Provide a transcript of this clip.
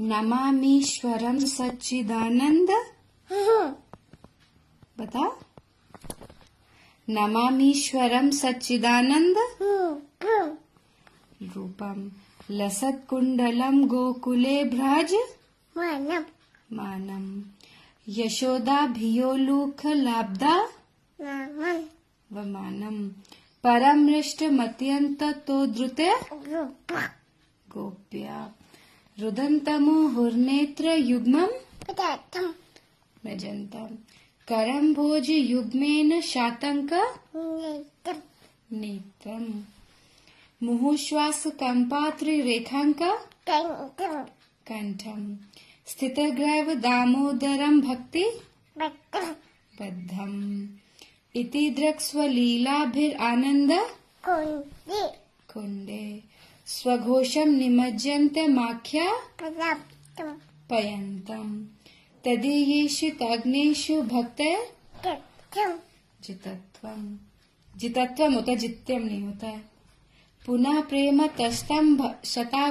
नमामीश्वरम सच्चिदानंद बता। नमामीश्वरम सच्चिदानंद रूपम लसत्कुण्डलं गोकुले भ्राज। Manam. मानम। यशोदाभियोलूखलाब्दा Naman. वमानम। परमृष्टमत्यन्त तो द्रुते गोप्या। रुदन्तमो हुर्नेत्र युग्मम् Padatam. भजन्तम् करम् भोज युग्मेन शातङ्क. नेत्रम् मुहुश्वास कम्पात्रिरेखाङ्क Kantam. कण्ठम् स्थितग्रैव दामोदरम् भक्ति. बद्धम् इति दृक्स्वलीलाभिरानन्द. कुण्डे स्वघोषम् निमज्जंत माख्या पयन्तम् तदीयेषु भक्ते जितत्वम जितत्वम। जितत्वम् होता जित्यम नहीं होता है पुनः प्रेम तस्तम शता